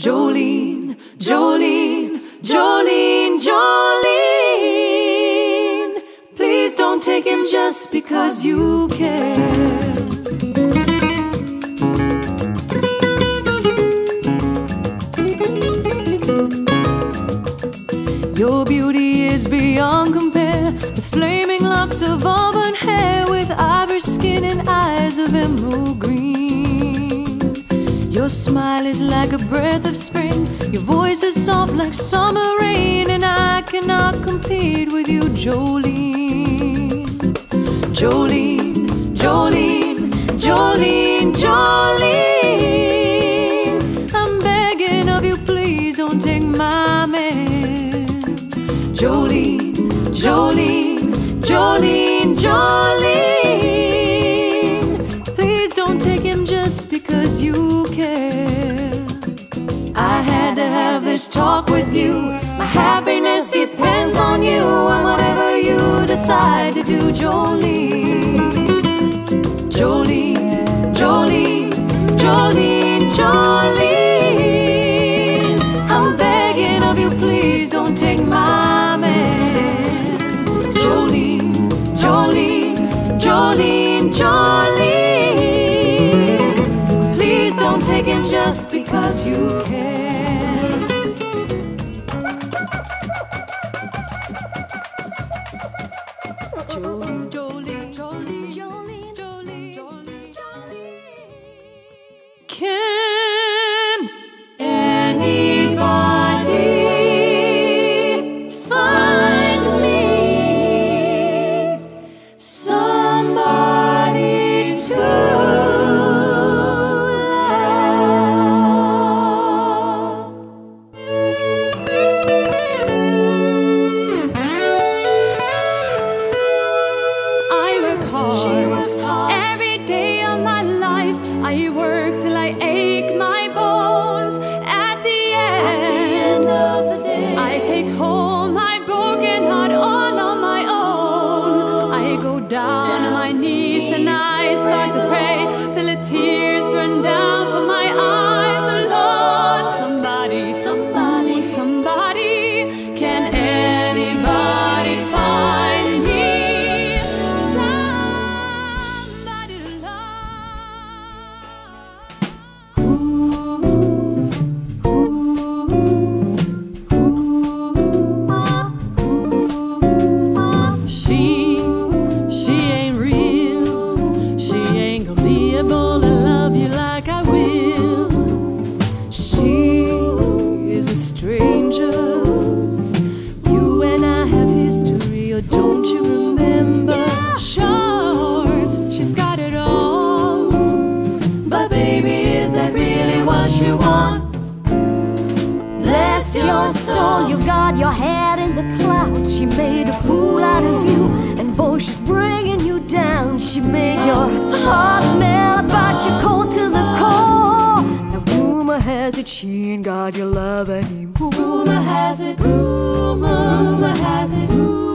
Jolene, Jolene, Jolene, Jolene. Please don't take him just because you care. Your beauty is beyond compare. The flaming locks of auburn Your smile is like a breath of spring. Your voice is soft like summer rain. And I cannot compete with you, Jolene. Jolene, Jolene, Jolene, Jolene. I'm begging of you, please don't take my man. Jolene, Jolene, Jolene, talk with you. My happiness depends on you and whatever you decide to do, Jolene. Jolene, Jolene, Jolene, Jolene. I'm begging of you, please don't take my man. Jolene, Jolene, Jolene, Jolene. Please don't take him just because you can. Works hard. Every day of my life, I work till I ache my bones. At the end, end of the day. I take home my broken heart all on my own. I go down, on my knees and I start to a stranger. You and I have history, or don't you remember? Sure, she's got it all. But baby, is that really what you want? Bless your soul, you've got your head in the clouds. She made a fool out of you, has it she ain't got your love anymore. Rumor has it, rumor, rumor has it, rumor.